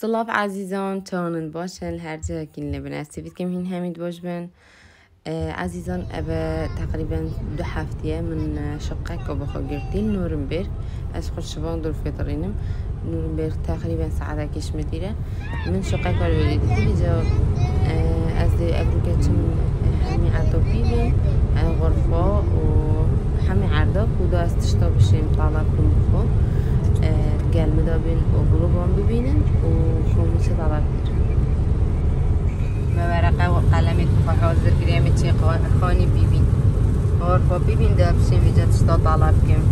سلاف عزیزان تانن باشن هر جا کن لبن استفید کم هین همید باش بن. عزیزان ابا تقریبا دو هفته من شقه که بخوا گرتیل نورنبرگ. از خود شبان دور فطرینم. نورنبرگ تقریبا کش مدیره. من شقه کار ولیدی جا از ابروکتشم همي عطوبي بين غرفة وحمي عرضة ودا استشتا بشين طالبكم بخو قال مدابين وغلوبهم ببينن وخومش طلب به ورقه و قلمی تو حاضر گریم چی خانی بیبین غرفة ببین دا بشین ویجا تشتا طلب کم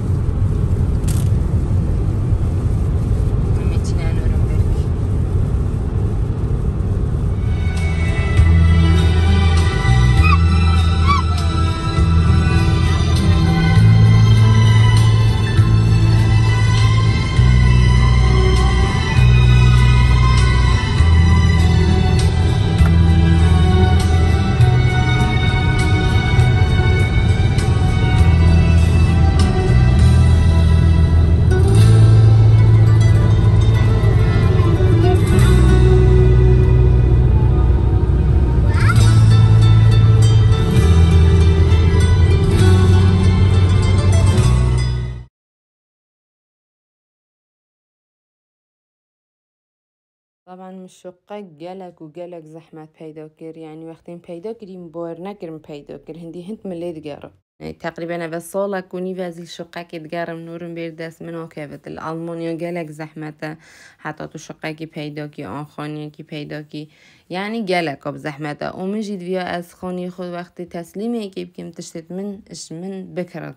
طبعا مشوقه قلق وقلق زحمة پیدا کرد. یعنی وقتی پیدا کردیم بار نکرم پیدا کرد. هندی هند ملی دگرم تقريبا أنا بسولا كوني بازي شقاكي من نورن بير داس من وكابت الالمونيا قلق زحمة حتى تو شقاكي بيداكي آنخانيا كي بيداكي يعني قلق بزحمتا ومن جيد فيها أسخاني خود وقت تسليمي كي كم تشتت من اش من بكرت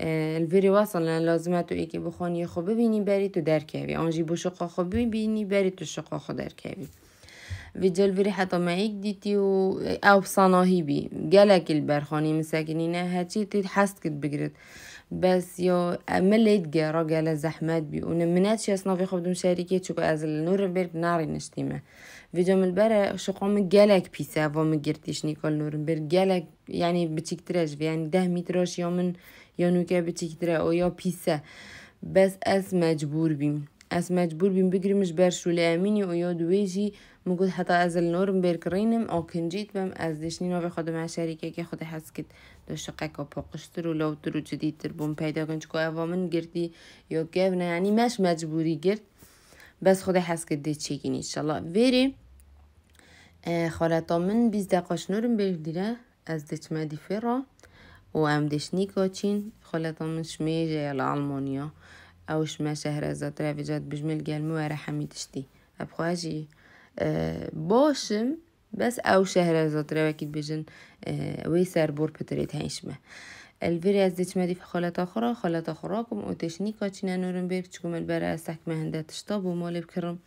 آه، الفيري واصل لأن لازماتو إيكي بخون يخو ببيني باري تو دار کهوی آنجی بو شقا خو ببيني باري تو شقا خو دار در في جل فيري حتى ما يقديتي و... أو صناهيبي قالك البرخاني مساكنينا هاتي تحست كت بقرد بس يو مليت قرا قال زحمات بي. ونمناتش اصنافي خبدو تشوكو ازل نور بيرك ناري نشتيمه. فيديو من البرا شقوم قالك بيسا فو مقرتيش نيكول نور بيرك قالك يعني یعنی بچیکترش یعنی يعني ده متراش یا من یا نوکه بچیکتره أو یا پیسه بس از مجبور بیم از مجبور بیم بگریمش بر شوله امینی و یا دویجی مقول حتى أز النورم بيركرينم أو كنجيت بم. أز دشني نوفي خود مع شركة كي خود حس كت دو شقه كو بوقشتر ولو ترو جديد تر بوم پیدا کنج كو اوا من گردي يو گبنا يعني مش مجبوري گرد بس خود حس كت دي چيكين إن شاء الله. فيري آه، خالتا من 20 دقيقة نورم بيرديره از دچمه دی فرا وام دشنيكو تشين خلطة من شميجة لألمانيا أو شما شهرزاد رافجات بجمل قال موارا حمي تشتي أبخواجي أه باشم. بس أو شهرزاد راكيد بجن أه ويسر بور بتريت هايشمه الفيري از ديش مدي في خلطة أخرى خلطة أخراكم أو تشنيكا تشينا نورنبرغ تشكم البرا استحكمة هندا تشطاب ومالي بكرم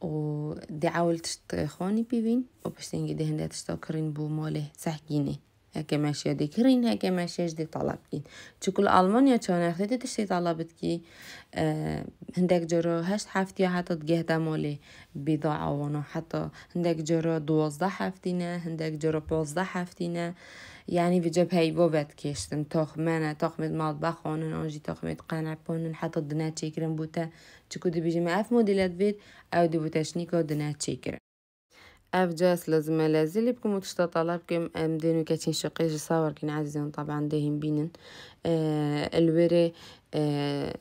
و دي عاولت تخوني بيبين و باش تنجي دي هندات تشتاكرين بو ماله تسح جيني دي كرين هكا ماشيش دي طلبكين تشكل ألمانيا تشان أخذت تشتي طلبتكي آه هندك جرا هشت حفتي حتى تجهد مالي بضاعة وانا حتى هندك جرا دوازده حفتينا هندك جرا بازده حفتينا يعني في جب هاي بوبت كيشتن تخمانة تخمد مطبخ وانن انجي تخمد قنع حتى دنا تشيكرن بوتا تشكو دي بيجي معاف موديلات بيت او دي بوتاشنيكو دنا تشيكرن أفجاس لازم لازل بكم وتشتا طلبكم مدينو كاتين شقيج صور كين عزيزين طبعا داهم بينن آه الوري آه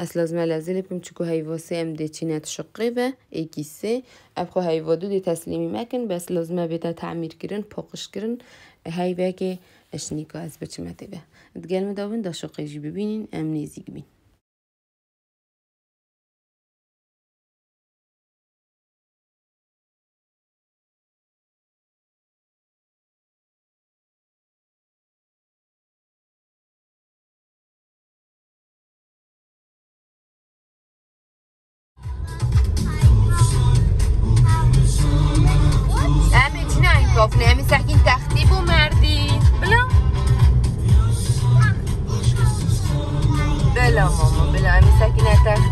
أس لازم لازل بكم تشكو هاي واسي ام دي تشينات شقيبة ايكيسي أبخو هاي ودو دي تسليمي ماكن بس لازم بيتا تعمير كرن پاقش كرن هاي باكي اشنيكو از بچمته به اتقال مداون دا شقيجي ببينين ام نيزيق بين گفت نمی سکین تختی و مردی. بلا. بلا ماما بلا امی سکین تختی.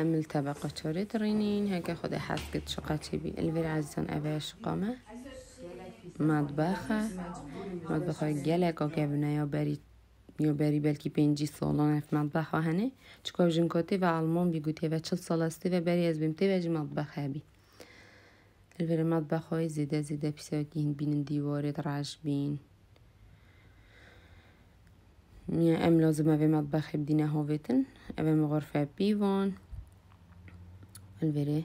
أمل طبقة شوريت رينين هكا خد حسكت شقاتي بي الفيرا عزيزان أبا شقامة مطبخة مطبخة گلک آگه یا بری یا بری بلکی پنجی سالان اف مطبخ هنه. چکا جنکاته و علمان بیگوته و چل سال استه و بری از بیمته و جی مطبخ هبی البر مطبخ های زیده زیده پیسا که هین بین دیوارت رعش بین. ام لازم اوه مطبخ بدینه هاویتن. اوه مغرفه بیوان. البره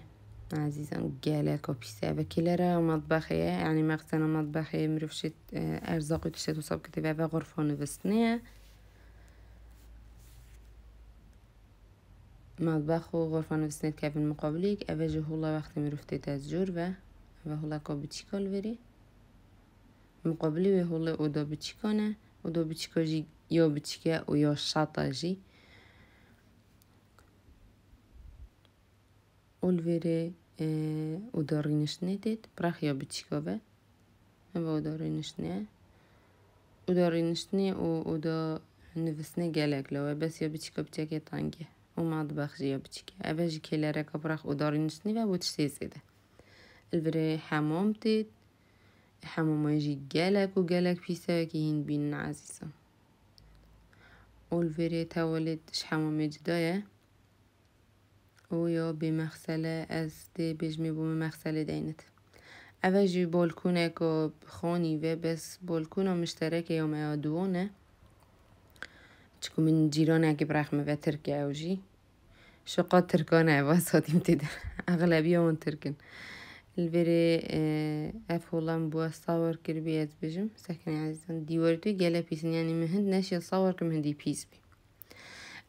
عزیزان گلک و پیسه و کلره مطبخه یعنی مقصد مطبخه مروفشت ارزاقی تشت و صاب کتیبه و غرفة نوستنه مطبخ و غرفه نوستنه که مقابلی که اوه جهولا وقتی مروفته تزجور و اوه هولا که بچیکال وری مقابلی و هولا اودا بچیکانه اودا بچیکا جی یا بچیکه و یا شطا جی اول ویره او داری نشنه دید برخ یا بچی که بید او داری نشنه او داری نشنه او او دا نوستنه گلگ لوه بس یا بچی که بچی که او ماد بخش یا بچی که او بچی و بود شیز گده ال بره حموم دید حموم ایجی گلگ و گلگ پیسه و که هین بین نعزیسه اول دایه او یا به مخسله از ده بجمی بوم مخسله دینت اوه جی بالکونه که خانی و بس بالکونه مشترک یا ما دوونه چکو من جیران اگه برخمه و ترکه او جی شقا ترکانه و سادیم تیده اغلبی اون ترکن البری اف هولم بوا صور کربی از بجم سکنی عزیزان دیواری توی گله پیسن یعنی مهند نشی صور که مهندی پیس بی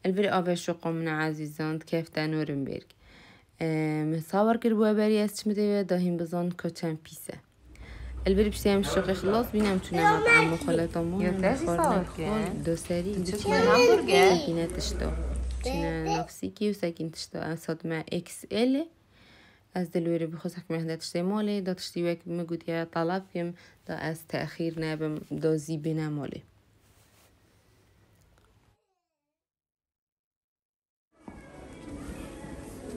البری آوه شقا من عزیزان کف تا نورنبرگ مصور کرد بوا بری از چمده و داهیم بزان که چند پیسه. البری بشتی هم شقی خلاص بینم چونه مطعم مخالط امون دو سری سکینه تشتا چونه نفسیکی و سکین تشتا اساد ما اکس ال. از دلوری بخصوص حكم هدا تشتي مالي دا تشتي وك مقود يا طلب دا از تأخير نابم دا زيبنا مالي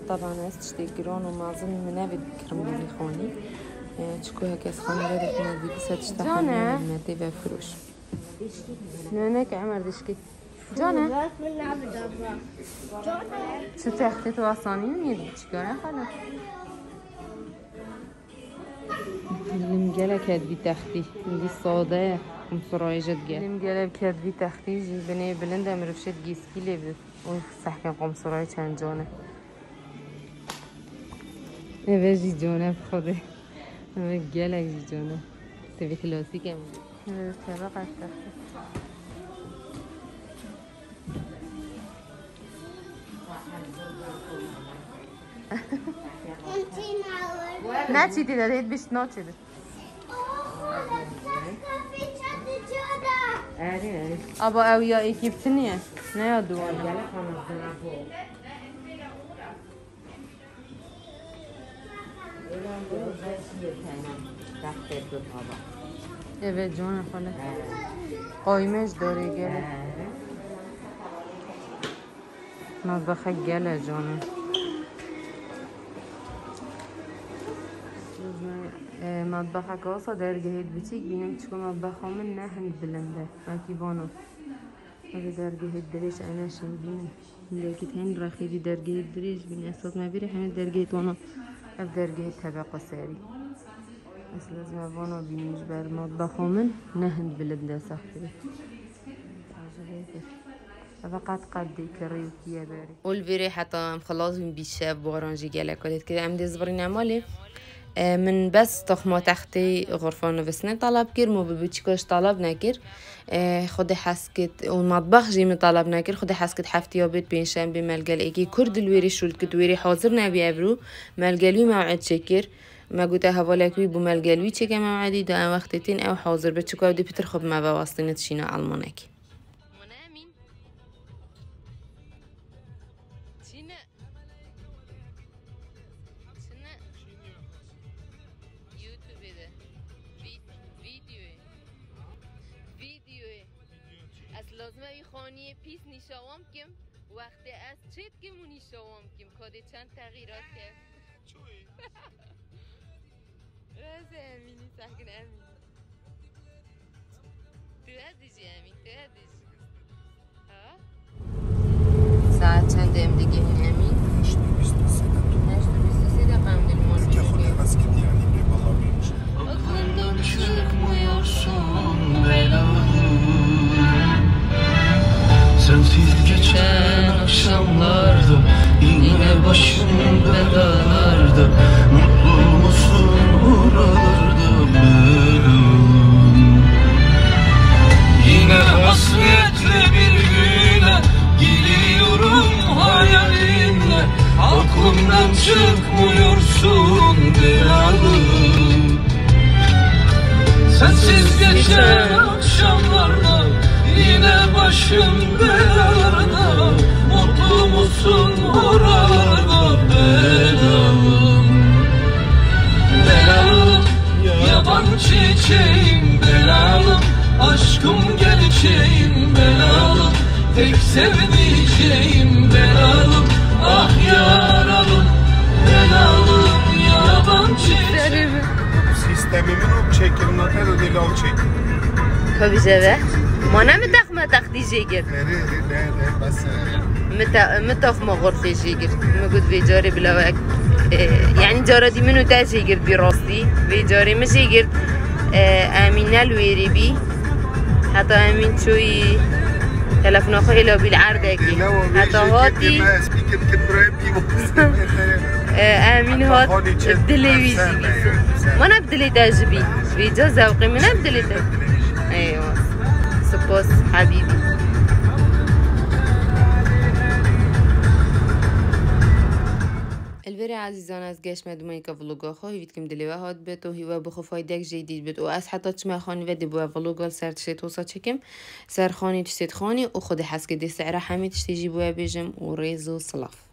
طبعا از تشتي جران ومعظم منابد كرمالي خاني چكو هك از خاني رادة كنا بيبسا تشتحن مادي بفروش نونك عمر دشكي جانه شو تختی تو آسانی میدی چیکاره خاله لم گله کد بی تختی میدی ساده ام سرایجت گل لم گله کد بی تختی جی بنی بلند امرفشت گیسکی لی بود و سحکن قم سرای چند جانه اوه جی جانه بخوده اوه گله جی جانه تبی کلاسیک هم طبق از نه چی دیده دید بیشت نا چیده ابا او یا ایکی بتنیه نه یا دوانه Evet جان خاله. قایمش داره گله مطبخ گله جانه. مطبخ کاسا درگه بچیک بینم چکو مطبخ من نه هند بلنده. مکی بانو. اگه درگه درش انا شن بینم لیکت هند رخیدی درگه درش بین اساس ما بیره همه درگه تونا اف دەرگای تەبەقە سەری ئەس لە زمابانەوە بینیش بەرمەدەخۆ من نەهند بلند دە سەختی فقط قدي كريم كيا باري قول والبري حتى خلاص من بيشاب وغرانجي قالك ولات كده عم دي زبرنا مالي من بس تخمو تختي غرفة نفسنا طلب كير مو ببیچکاش طلب نکرد خود حس کد و طلب نکرد خود حس حفتي هفته بين شام پینشن بی كرد الويري کرد الویری شد حاضر ابرو موعد شكر ما قلت هوالك وي بملقالوي تشيكا موعدي دو ان وقت تين أو حاضر بتشكو دي بترخب ما بواصلين تشينا المناكي لازمه ای خانی پیس نیشاوام کم وقتی از چیت که مونی شوام کیم. کادی چند تغییرات کرد؟ چوی. راز امینی سکن امین تو هدیجی امین تو ساعت چند ام دیگه؟ çiçeğim belalım Aşkım gerçeğim belalım Tek sevdiceğim belalım Ah yaralım Belalım yaban çiçeğim Sistemimin o çekimin atar ödeli çek. خب جوه ما نمتخ ما تختی جیگر Nere nere bas. متا متاخ ما غرفة جيجر ما قلت في جاري بلا وقت يعني جارة دي منو تا جيجر براستي في جاري ما جيجر Eh, آمين الويري بي حتى آمين شوي تلفنا نخو بالعرض بالعردك حتى هاتي آه، آمين هات بدلي ويزي ما نبدلي داجبي فيديو زوقي ما نبدلي داجبي أيوة. سبوس حبيبي. البری عزیزان از گشت مدومه که ولوگا خو هیوید کم دلیوه هات بید و هیوه بخو فایدک جدید بید و از حتی چما خانی و دیبوه ولوگا سر تشتی توسا چکم سر خانی تشتید خانی و خود حس دی سعره جیبوه بیجم و ریز و صلاف